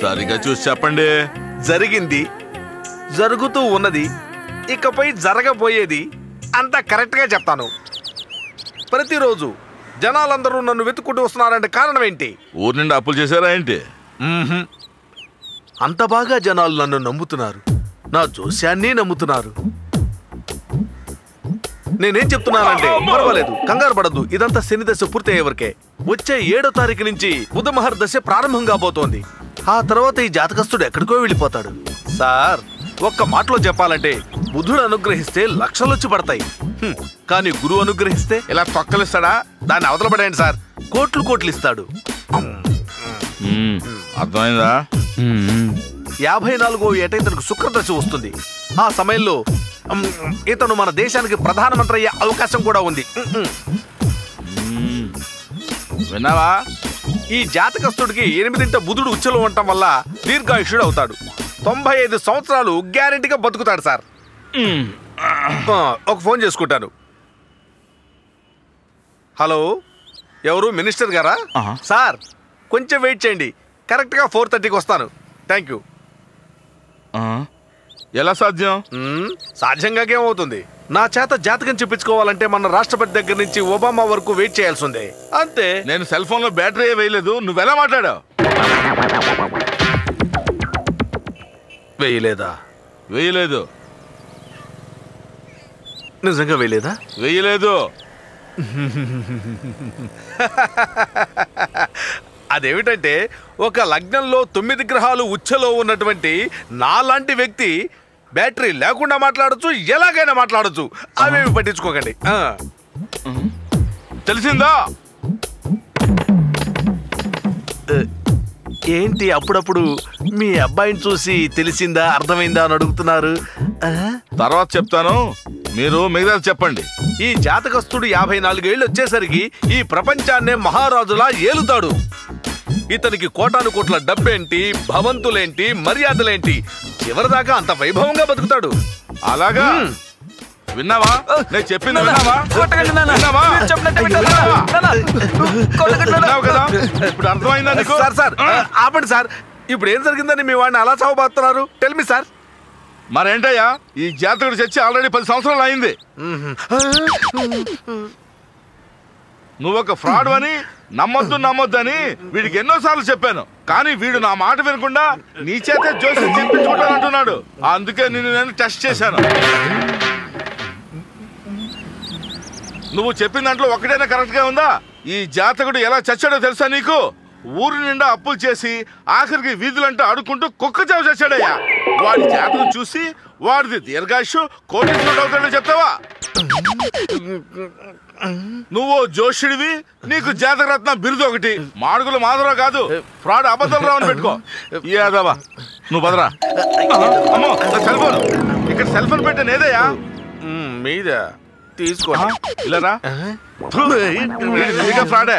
సరిగా చూసి చెప్పండి. జరిగింది జరుగుతూ ఉన్నది ఇకపై జరగబోయేది అంతా కరెక్ట్గా చెప్తాను. ప్రతిరోజు జనాలందరూ నన్ను వెతుక్కుంటూ వస్తున్నారంటే కారణం ఏంటి? ఊరి నుండి అప్పులు చేశారా ఏంటి? మ్మ్హ్మ్. అంత బాగా జనాలు నన్ను నమ్ముతున్నారు. నా జోస్యాన్ని నమ్ముతున్నారు. నేనేం చెప్తున్నానంటే పర్వాలేదు కంగారు పడద్దు. ఇదంతా శని దశ పూర్తయ్యే వరకే. వచ్చే ఏడో తారీఖు నుంచి బుధమహర్ దశ ప్రారంభం కాబోతోంది. ఆ తర్వాత ఈ జాతకస్తుడు ఎక్కడికో వెళ్ళిపోతాడు సార్ ఒక్క మాటలో చెప్పాలంటే బుధుడు అనుగ్రహిస్తే లక్షలు వచ్చి పడతాయి హ్మ్. కానీ గురువు అనుగ్రహిస్తే ఇలా తొక్కలిస్తాడా దాన్ని అవతల పడేయండి సార్ కోట్లు కోట్లు ఇస్తాడు మ్మ్. అర్థమైందా యాభై నాలుగో ఏట ఇతనికి శుక్రదశ వస్తుంది ఆ సమయంలో ఇతను మన దేశానికి ప్రధానమంత్రి అయ్యే అవకాశం కూడా ఉంది. మ్మ్. విన్నావా ఈ జాతకస్తుడికి ఎనిమిదింట బుధుడు ఉచ్చలు ఉండటం వల్ల దీర్ఘాయుషుడు అవుతాడు. తొంభై ఐదు సంవత్సరాలు గ్యారెంటీగా బతుకుతాడు సార్. ఒక ఫోన్ చేసుకుంటాను. హలో ఎవరు? మినిస్టర్ గారా. సార్ కొంచెం వెయిట్ చేయండి. కరెక్ట్గా ఫోర్ థర్టీకి వస్తాను. Thank you? ఎలా సాధ్యం? సాధ్యంగా ఏమవుతుంది నా చేత జాతకం చెప్పించుకోవాలంటే మన రాష్ట్రపతి దగ్గర నుంచి ఒబామా వరకు వెయిట్ చేయాల్సిందే. అంతే. నేను సెల్ ఫోన్లో బ్యాటరీ వేయలేదు నువ్వెలా మాట్లాడావు? వేయలేదా? వేయలేదు. నిజంగా వేయలేదా? వేయలేదు. అదేమిటంటే ఒక లగ్నంలో తొమ్మిది గ్రహాలు ఉచ్చలో ఉన్నటువంటి నాలాంటి వ్యక్తి బ్యాటరీ లేకుండా మాట్లాడొచ్చు ఎలాగైనా మాట్లాడొచ్చు. అవేమి పట్టించుకోకండి. తెలిసిందా? ఏంటి అప్పుడప్పుడు మీ అబ్బాయిని చూసి తెలిసిందా అర్థమైందా అని అడుగుతున్నారు? తర్వాత చెప్తాను. మీరు మిగతా చెప్పండి. ఈ జాతకస్తుడు యాభై నాలుగేళ్ళు వచ్చేసరికి ఈ ప్రపంచాన్నే మహారాజులా ఏలుతాడు. ఇతనికి కోటాను కోట్ల డబ్బేంటి భవంతులేంటి మర్యాదలేంటి? చివరిదాకా అంత వైభవంగా బతుకుతాడు. అలాగా. విన్నావా? నేను చెప్పింది విన్నావా. విన్నావా? విన్నావా? కదా? ఇప్పుడు అర్థమైందా నీకు? Sir sir. ఆపండి సార్. ఇప్పుడు ఏం జరిగిందని మీ వాడిని అలా చావబాతున్నారు టెల్మి సార్. మరేంటయ్యా? ఈ జాతకుడు చచ్చి ఆల్రెడీ పది సంవత్సరాలు అయింది. నువ్వు ఒక ఫ్రాడ్ అని నమ్మొద్దు నమ్మొద్దు అని వీడికి ఎన్నోసార్లు చెప్పాను. కానీ వీడు నా మాట వినకుండా నీ చేతే జోసి చెప్పించుకుంటానంటున్నాడు అందుకే నిన్ను నేను టెస్ట్ చేశాను. నువ్వు చెప్పిన దాంట్లో ఒకటైనా కరెక్ట్గా ఉందా? ఈ జాతకుడు ఎలా చచ్చాడో తెలుసా నీకు? ఊరి నిండా అప్పులు చేసి ఆఖరికి వీధులంటే ఆడుకుంటూ కుక్క చావు చచ్చాడయ్యా. వాడి జాతకం చూసి వాడిది దీర్ఘాయుషు కోటీశ్వరుడు అవుతాడో చెప్తావా? నువ్వు జోషుడివి నీకు జాతకరత్న బిరుదు ఒకటి. మాడుగులు మాధవరావు కాదు ఫ్రాడ్ అబద్ధం రావు అని పెట్టుకో ఏదవా నువ్వు బదరా అమ్మో సెల్ ఫోన్. ఇక్కడ సెల్ ఫోన్ పెట్టాను ఏదయ్యా మీద. తీసుకోండి ఇలా? ఫ్రాడే.